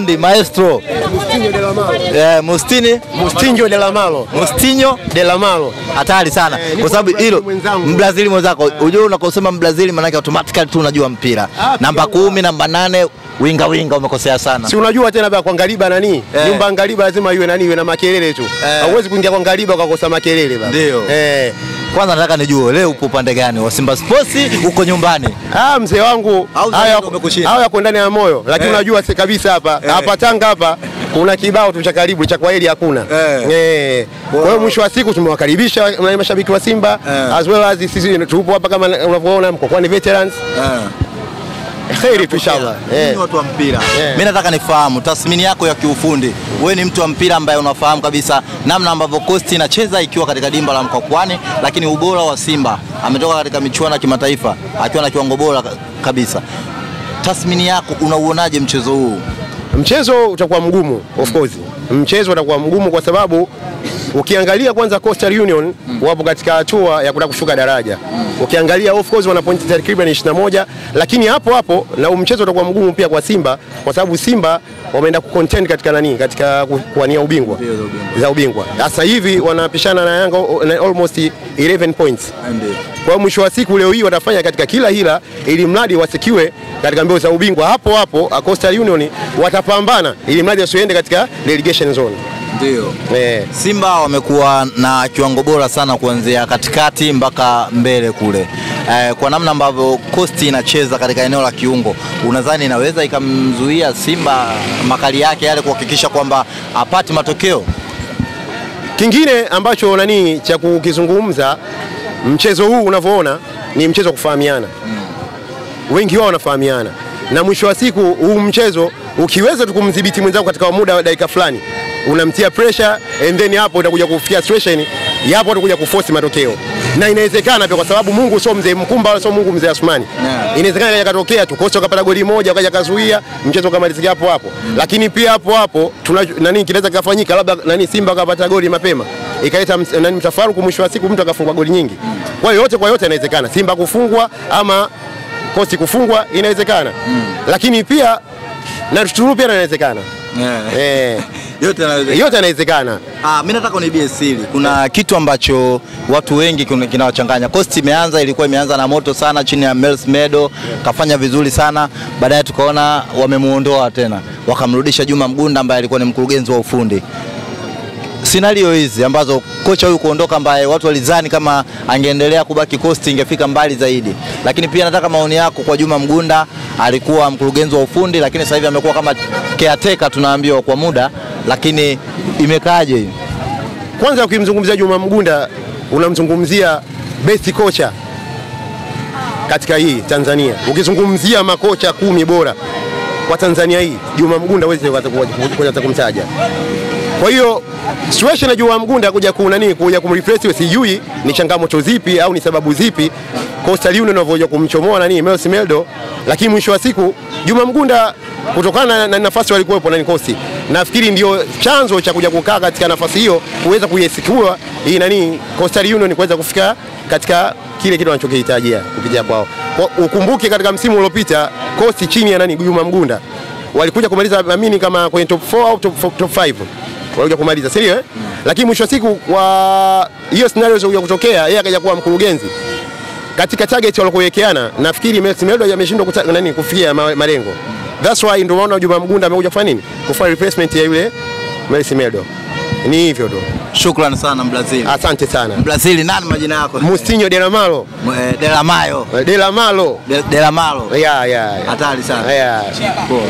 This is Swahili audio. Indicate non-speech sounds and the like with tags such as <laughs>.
fundi maestro Mustinho de la Malo. eh, Mustini Mustinho de la Malo. Mustinho De la Malo. hatari sana Eh, kwa sababu hilo. Mbrazili mwenzako unajua unakosema Mbrazili maanake automatically tu unajua mpira Ah, namba kumi namba nane winga winga umekosea sana Si unajua tena baya kwa ngaliba nani? Eh. Nyumba ngaliba lazima iwe nani iwe na makelele tu. Eh. Hauwezi kuingia kwa ngariba ukakosa makelele baba. Ndio. Eh. Kwanza nataka nijue leo upo upande gani wa Simba Sports uko nyumbani Ah, mzee wangu hayo haya yako ndani ya moyo, lakini Eh. unajua si kabisa hapa hey. hapa Tanga hapa kuna kibao tu cha karibu cha kwaheri hakuna. Eh. Eh. Kwa hiyo mwisho wa siku tumewakaribisha mashabiki wa Simba hey. as well as sisi tupo hapa kama unavyoona mko ni veterans. <laughs> Kheri tu inshallah. Eh. watu wa mpira Yeah. mimi nataka nifahamu tathmini yako ya kiufundi wewe ni mtu wa mpira ambaye unafahamu kabisa namna ambavyo Coast inacheza ikiwa katika dimba la Mkwakwani lakini ubora wa Simba ametoka katika michuano ya kimataifa akiwa na kiwango bora kabisa tathmini yako unauonaje mchezo huu Mchezo utakuwa mgumu of course. Mchezo utakuwa mgumu kwa sababu ukiangalia kwanza Coastal Union mm. wapo katika hatua ya kutaka kushuka daraja. mm. Ukiangalia of course wana pointi takriban 21, lakini hapo hapo na mchezo utakuwa mgumu pia kwa Simba kwa sababu Simba wameenda kucontend katika nani, katika ku- kuwania ubingwa za ubingwa. Sasa hivi wanapishana na Yanga na almost 11 points. Kwa hiyo mwisho wa siku leo hii watafanya katika kila hila ili mradi wasikiwe katika mbio za ubingwa. Hapo hapo Coastal Union watapambana ili mradi wasiende katika relegation zone. Ndio Eh. Simba wamekuwa na kiwango bora sana kuanzia katikati mpaka mbele kule. Eh, kwa namna ambavyo Coast inacheza katika eneo la kiungo, unadhani inaweza ikamzuia Simba makali yake yale kuhakikisha kwamba apati matokeo? Kingine ambacho nani cha kukizungumza, mchezo huu unavyoona ni mchezo wa kufahamiana, wengi wao wanafahamiana, na mwisho wa siku huu mchezo ukiweza tu kumdhibiti mwenzako katika muda wa dakika fulani, unamtia pressure and then hapo utakuja kufikia situation hapo utakuja kuforce matokeo, na inawezekana pia, kwa sababu Mungu sio mzee Mkumba wala sio Mungu mzee Asmani. Yeah. Inawezekana kaja katokea tu kocha ukapata goli moja ukaja kazuia mchezo ukamalizika hapo hapo, lakini pia hapo hapo tuna nani kinaweza kikafanyika, labda nani Simba akapata goli mapema. Ikaleta nani mtafaruku, mwisho wa siku mtu akafungwa goli nyingi. Kwa hiyo yote kwa yote inawezekana, Simba kufungwa ama kosi kufungwa inawezekana, lakini pia na Tuturu pia inawezekana. Yeah. eh, <laughs> Yote yanawezekana. Ah, mimi nataka unibie siri. Kuna kitu ambacho watu wengi kinawachanganya. Coast imeanza ilikuwa imeanza na moto sana chini ya Mels Medo, kafanya vizuri sana. Baadaye tukaona wamemuondoa tena, wakamrudisha Juma Mgunda ambaye alikuwa ni mkurugenzi wa ufundi. Scenario hizi ambazo kocha huyu kuondoka, ambaye watu walizani kama angeendelea kubaki kosti ingefika mbali zaidi, lakini pia nataka maoni yako kwa Juma Mgunda. Alikuwa mkurugenzi wa ufundi, lakini sasa hivi amekuwa kama caretaker tunaambiwa kwa muda, lakini imekaaje hii? Kwanza ukimzungumzia Juma Mgunda unamzungumzia best kocha katika hii Tanzania. Ukizungumzia makocha kumi bora kwa Tanzania hii, Juma Mgunda huwezi kumtaja. Kwa hiyo situation ya Juma Mgunda kuja ku nani kuja kumreplace sijui ni changamoto zipi au ni sababu zipi. Coastal Union wanavyokuja kumchomoa nani Mels Meldo, lakini mwisho wa siku Juma Mgunda kutokana na- na nafasi walikuwepo nani Coast, nafikiri ndio chanzo cha kuja kukaa katika nafasi hiyo kuweza kuisikua hii nani Coastal Union kuweza kufika katika kile kitu wanachokihitajia kupitia kwao. Kwa- Ukumbuke katika msimu uliopita kosi chini ya nani Juma Mgunda walikuja kumaliza amini kama kwenye top 4 au top 5 walikuja kumaliza si ndio eh? Lakini mwisho wa siku wa hiyo scenario ya kutokea, yeye akaja kuwa mkurugenzi katika target walikuwekeana, nafikiri Messi Meldo ameshindwa nani kufikia malengo. That's why ndio maana Juma Mgunda amekuja kufanya nini, kufanya replacement ya yule Messi Meldo. Ni hivyo tu. Shukrani sana Mbrazili. Asante sana. Mbrazili nani majina yako? Mustinho de la Malo, Eh, De La Mayo. de la Malo. De, La Malo. Yeah, yeah, yeah. Hatari sana. Yeah. Poa.